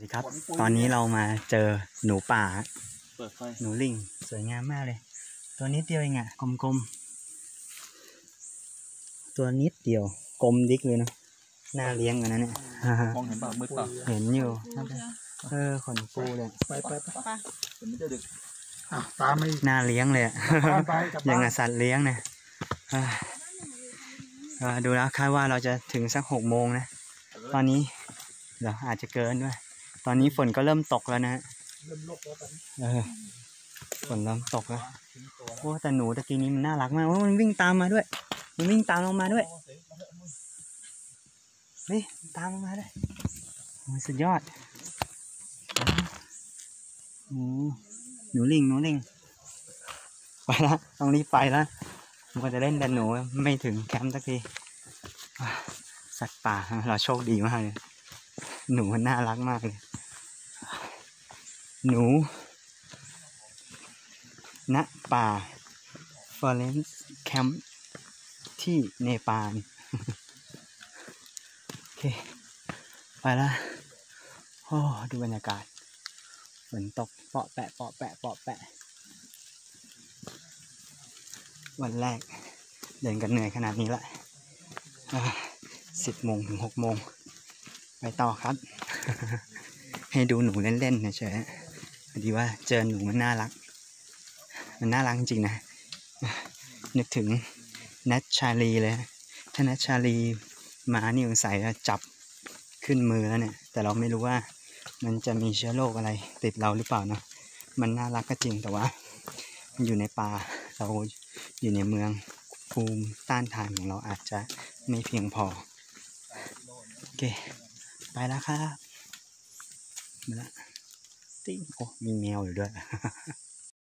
สวัสดีครับ ตอนนี้เรามาเจอหนูป่า เปิดไฟ หนูลิง สวยงามมากเลย ตัวนิดเดียวเองอะกลมๆ ตัวนิดเดียว กลมดิกเลยเนอะน่าเลี้ยงกันนะเนี่ยมองเห็นเปล่ามืดเปล่าเห็นอยู่ เออขนปูเลย ไปไปไปเห็นไม่ได้ดึกอะตามไปน่าเลี้ยงเลยอะบ้านไปกลับอย่างบ้านกับสัตว์เลี้ยงเนี่ยอ่าเออดูแล้วคาดว่าเราจะถึงสักหกโมงนะ ตอนนี้เดี๋ยวอาจจะเกินด้วย ตอนนี้ฝนก็เริ่มตกแล้วนะฮะเริ่มโลกแล้วตอนนี้เออฝนเริ่มตกแล้วโอ้แต่หนูตะกี้นี้มันน่ารักมากโอ้มันวิ่งตามมาด้วย มันวิ่งตามเรามาด้วยเฮ้ยตามเรามาด้วยโอ้ยสุดยอดโอ้หนูลิงหนูลิงไปละต้องรีบไปละมันก็จะเล่นแต่หนูไม่ถึงแคมป์สักทีอะสัตว์ป่าเราโชคดีมากเลยหนูมันน่ารักมากเลย หนูณป่า forest camp ที่เนปาลโอเค ไปละโอ้ดูบรรยากาศฝนตกเปาะแปะเปาะแปะเปาะแปะ วันแรก เดินกันเหนื่อยขนาดนี้ละสิบโมงถึงหกโมง ไปต่อครับ ให้ดูหนูเล่นๆเฉยๆ พอดีว่าเจอหนูมันน่ารัก มันน่ารักจริงๆนะ นึกถึงนัทชาลีเลย ถ้านัทชาลีมานี่สงสัยจะจับขึ้นมือแล้วเนี่ย แต่เราไม่รู้ว่ามันจะมีเชื้อโรคอะไรติดเราหรือเปล่าเนาะมันน่ารักก็จริงแต่ว่า มันอยู่ในป่าเราอยู่ในเมืองภูมิต้านทานของเราอาจจะไม่เพียงพอ โอเค ไปแล้วครับมาละ ติ้งโอ้มีแมวอยู่ด้วย